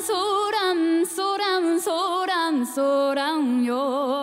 소람 소람 소람 소람요